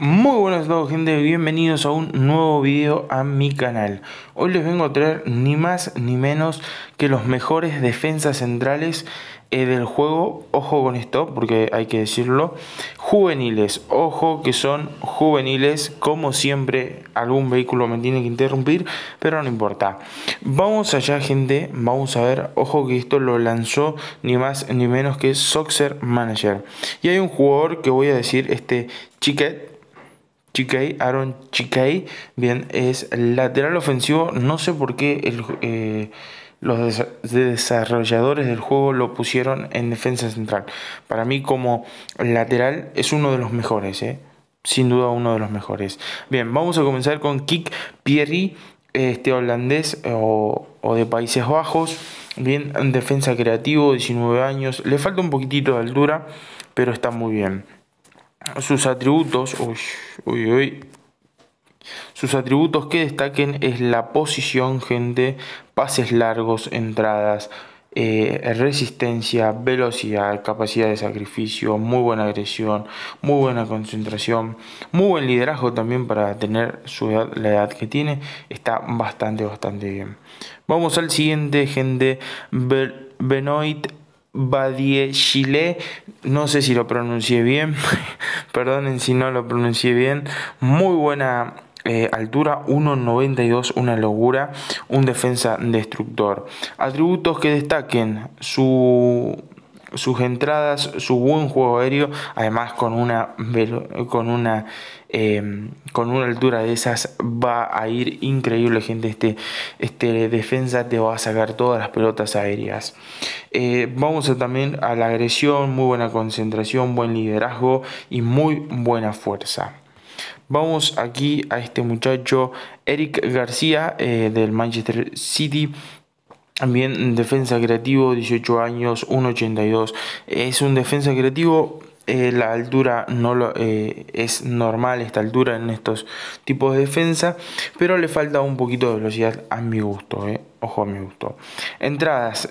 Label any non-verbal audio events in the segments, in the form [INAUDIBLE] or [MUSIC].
Muy buenas a todos gente, bienvenidos a un nuevo video a mi canal. Hoy les vengo a traer ni más ni menos que los mejores defensas centrales eh, del juego. Ojo con esto, porque hay que decirlo. Juveniles, ojo que son juveniles. Como siempre, algún vehículo me tiene que interrumpir, pero no importa. Vamos allá gente, vamos a ver. Ojo que esto lo lanzó ni más ni menos que Soxer Manager. Y hay un jugador que voy a decir, este Chiquet Chiquet, Aaron Chiquet, bien, es lateral ofensivo. No sé por qué eh, los desarrolladores del juego lo pusieron en defensa central. Para mí como lateral es uno de los mejores, eh. sin duda uno de los mejores. Bien, vamos a comenzar con Kik Pierri, este holandés o, o de Países Bajos. Bien, en defensa creativo, 19 años. Le falta un poquitito de altura, pero está muy bien sus atributos, sus atributos que destaquen es la posición, gente, pases largos, entradas, eh, resistencia, velocidad, capacidad de sacrificio, muy buena agresión, muy buena concentración, muy buen liderazgo también para tener su edad, la edad que tiene, está bastante, bastante bien. Vamos al siguiente, gente, Benoit Chile, no sé si lo pronuncié bien, [LAUGHS] perdonen si no lo pronuncié bien, muy buena eh, altura, 1.92, una locura, un defensa destructor. Atributos que destaquen su sus entradas, su buen juego aéreo, además con una, con una, em, con una altura de esas va a ir increíble, gente. Este, este defensa te va a sacar todas las pelotas aéreas. Eh, vamos también a la agresión, muy buena concentración, buen liderazgo y muy buena fuerza. Vamos aquí a este muchacho Eric García eh, del Manchester City también defensa creativo, 18 años, 1,82. Es un defensa creativo. Eh, la altura no eh, es normal, esta altura en estos tipos de defensa, pero le falta un poquito de velocidad a mi gusto. Eh. Ojo a mi gusto. Entradas,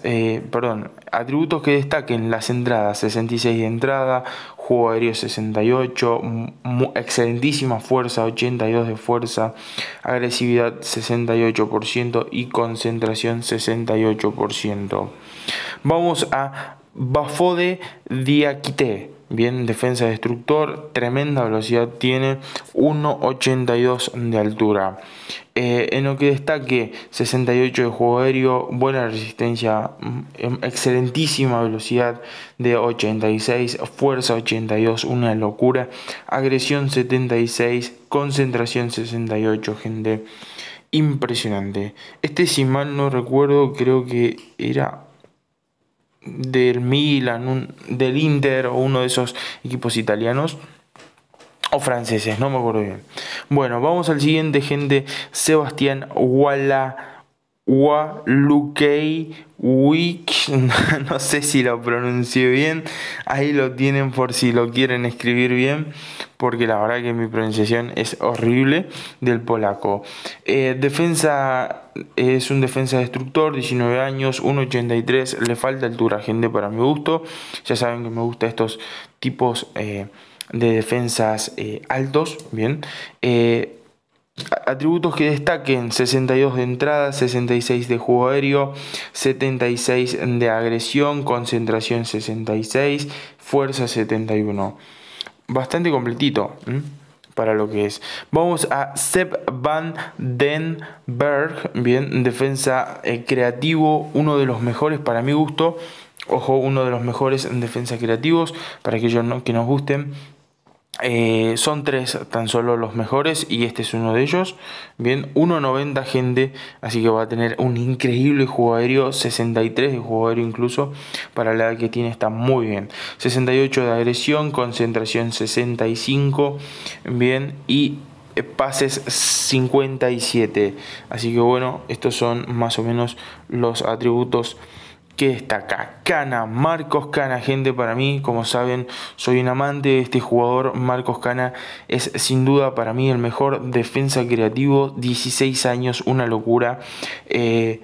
perdón, atributos que destaquen las entradas: 66 de entrada, juego aéreo 68, excelentísima fuerza 82 de fuerza, agresividad 68% y concentración 68%. Vamos a Bafode Diakite. Bien, defensa destructor, tremenda velocidad tiene, 1.82 de altura. Eh, en lo que destaque 68 de juego aéreo, buena resistencia, mm, em, excelentísima velocidad de 86, fuerza 82, una locura, agresión 76, concentración 68, gente impresionante. Este si mal no recuerdo creo que era del Milan, del Inter o uno de esos equipos italianos o franceses, no me acuerdo bien. Bueno, vamos al siguiente, gente. Sebastián Walla. Walukei Wick, [LAUGHS] no sé si lo pronuncio bien, ahí lo tienen por si lo quieren escribir bien, porque la verdad que mi pronunciación es horrible del polaco. Eh, defensa es un defensa destructor, 19 años, 1,83, le falta altura, gente, para mi gusto. Ya saben que me gustan estos tipos eh, de defensas eh, altos, bien. Atributos que destaquen 62 de entrada, 66 de juego aéreo, 76 de agresión, concentración 66, fuerza 71. Bastante completito para lo que es. Vamos a Seb Van Den Berg, bien, defensa eh, creativo, uno de los mejores para mi gusto. Ojo, uno de los mejores en defensa creativos, para aquellos que nos gusten. Eh, son tres tan solo los mejores y este es uno de ellos. Bien, 1.90 gente, así que va a tener un increíble juego aéreo, 63 de juego aéreo incluso, para la edad que tiene está muy bien. 68 de agresión, concentración 65, bien, y eh, pases 57. Así que bueno, estos son más o menos los atributos que destaca Cana, Marcos Cana, gente para mí, como saben, soy un amante de este jugador, Marcos Cana es sin duda para mí el mejor defensa creativo, 16 años, una locura, eh,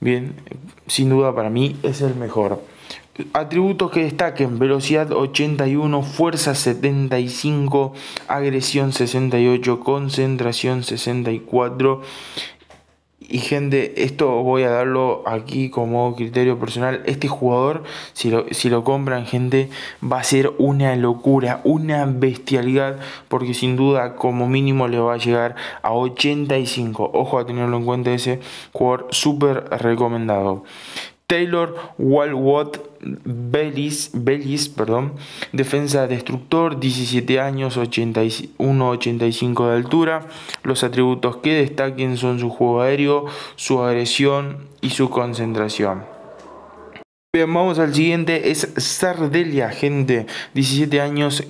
bien, sin duda para mí es el mejor. Atributos que destaquen, velocidad 81, fuerza 75, agresión 68, concentración 64. Y gente, esto voy a darlo aquí como criterio personal. Este jugador, si lo, si lo compran, gente, va a ser una locura, una bestialidad, porque sin duda como mínimo le va a llegar a 85. Ojo a tenerlo en cuenta ese jugador súper recomendado. Taylor Walwatt Bellis, Bellis perdón, defensa destructor, 17 años, 1,85 de altura. Los atributos que destaquen son su juego aéreo, su agresión y su concentración. Bien, vamos al siguiente, es Sardelia, gente, 17 años,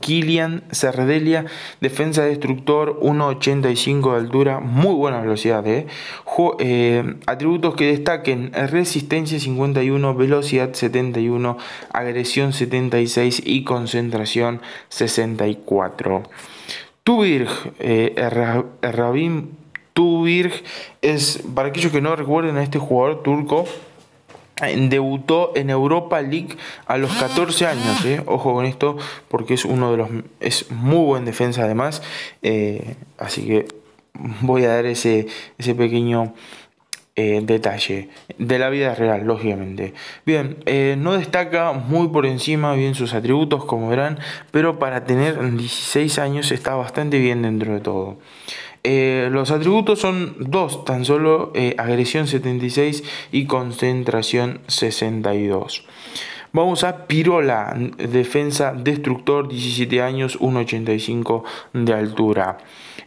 Kilian Cerdelia, defensa destructor, 1.85 de altura, muy buena velocidad. ¿eh? eh atributos que destaquen: resistencia 51, velocidad 71, agresión 76 y concentración 64. Tubirg, Rabin Tubirg es, para aquellos que no recuerden a este jugador turco, debutó en Europa League a los 14 años, ¿eh? ojo con esto porque es uno de los es muy buen defensa además, eh, así que voy a dar ese, ese pequeño eh, detalle de la vida real, lógicamente. Bien, no destaca muy por encima bien sus atributos, como verán, pero para tener 16 años está bastante bien dentro de todo. Eh, los atributos son dos, tan solo eh, agresión 76 y concentración 62. Vamos a Pirola, defensa destructor, 17 años, 1,85 de altura.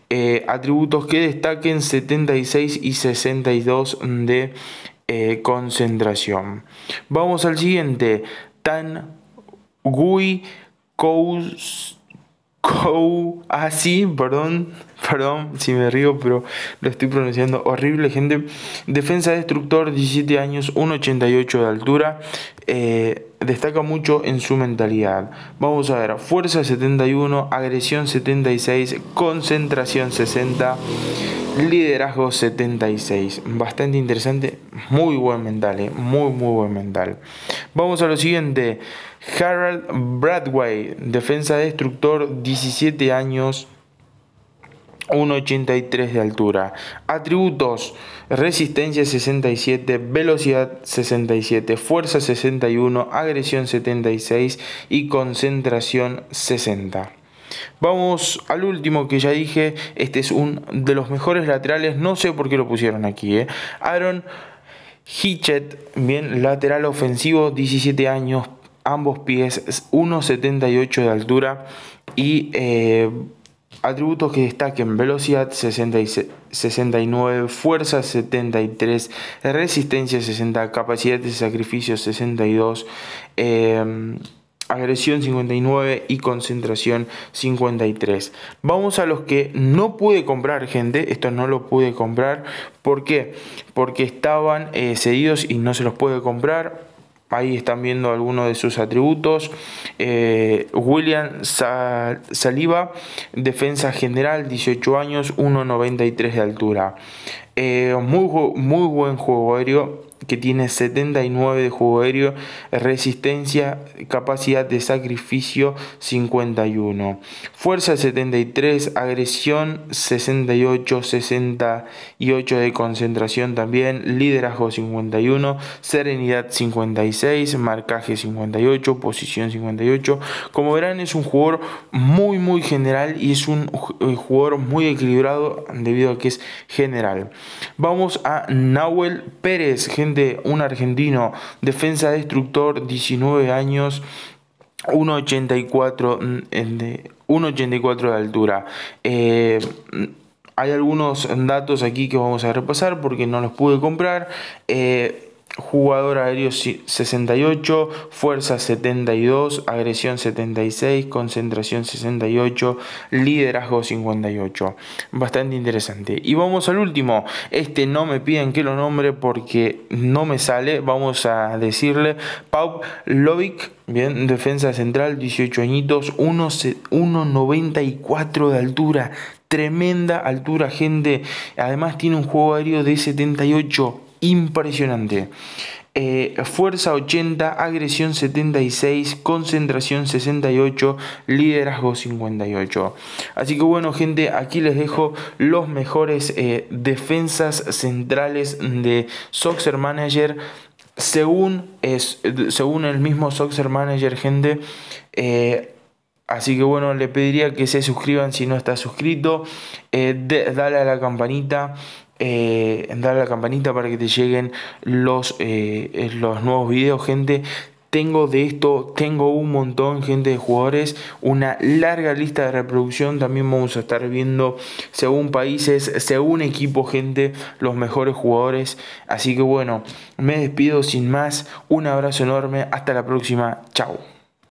Eh, atributos que destaquen 76 y 62 de concentración. Vamos al siguiente, Tan Gui Kous Kou, así, ah, perdón, [LAUGHS] perdón si me río, pero lo estoy pronunciando horrible, gente. Defensa destructor, 17 años, 1,88 de altura. Eh, destaca mucho en su mentalidad. Vamos a ver, fuerza 71, agresión 76, concentración 60, liderazgo 76. Bastante interesante, muy buen mental, eh, muy, muy buen mental. Vamos a lo siguiente. Harold Bradway, defensa destructor, 17 años, 1,83 de altura. Atributos: resistencia 67, velocidad 67, fuerza 61, agresión 76 y concentración 60. Vamos al último que ya dije. Este es un de los mejores laterales. No sé por qué lo pusieron aquí. ¿eh? Aaron Hitchett, bien, lateral ofensivo, 17 años, ambos pies, 1,78 de altura y eh, atributos que destaquen velocidad 69, fuerza 73, resistencia 60, capacidad de sacrificio 62, eh, agresión 59 y concentración 53. Vamos a los que no pude comprar, gente. Esto no lo pude comprar. ¿Por qué? Porque estaban eh, cedidos y no se los puede comprar Ahí están viendo algunos de sus atributos. Eh, William Saliba, defensa general, 18 años, 1,93 de altura. Eh, muy, muy buen juego aéreo que tiene 79 de juego aéreo, resistencia, capacidad de sacrificio 51, fuerza 73, agresión 68, 68 de concentración también, liderazgo 51, serenidad 56, marcaje 58, posición 58. Como verán es un jugador muy muy general y es un eh, jugador muy equilibrado debido a que es general. Vamos a Nahuel Pérez, gente un argentino, defensa destructor, 19 años, 1,84 mm, de, 1,84 de altura. Eh, hay algunos datos aquí que vamos a repasar porque no los pude comprar. Eh, Jugador aéreo 68, fuerza 72, agresión 76, concentración 68, liderazgo 58. Bastante interesante. Y vamos al último. Este no me piden que lo nombre porque no me sale. Vamos a decirle Pau Lovic. Bien, defensa central, 18 añitos, 1,94 de altura. Tremenda altura, gente. Además tiene un juego aéreo de 78 impresionante. eh, fuerza 80, agresión 76, concentración 68, liderazgo 58. Así que bueno gente, aquí les dejo los mejores eh, defensas centrales de Soxer Manager. Según, es, según el mismo Soxer Manager, gente, eh, Así que bueno, le pediría que se suscriban si no está suscrito. dale a la campanita eh, dale a la campanita para que te lleguen los, eh, los nuevos videos, gente. Tengo de esto, tengo un montón, gente de jugadores, una larga lista de reproducción. También vamos a estar viendo según países, según equipo, gente, los mejores jugadores. Así que bueno, me despido sin más. Un abrazo enorme. Hasta la próxima. Chao.